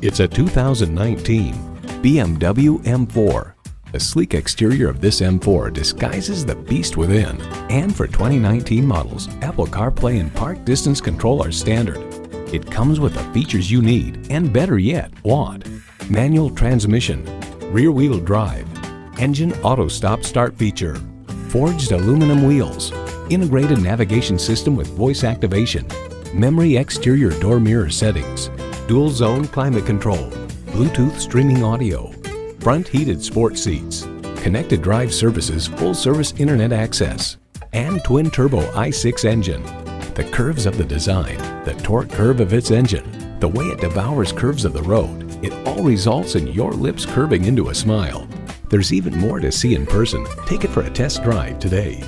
It's a 2019 BMW M4. The sleek exterior of this M4 disguises the beast within. And for 2019 models, Apple CarPlay and Park Distance Control are standard. It comes with the features you need, and better yet, want. Manual transmission, rear-wheel drive, engine auto stop start feature, forged aluminum wheels, integrated navigation system with voice activation, memory exterior door mirror settings, dual zone climate control, Bluetooth streaming audio, front heated sport seats, connected drive services full service internet access, and twin turbo i6 engine. The curves of the design, the torque curve of its engine, the way it devours curves of the road, it all results in your lips curving into a smile. There's even more to see in person. Take it for a test drive today.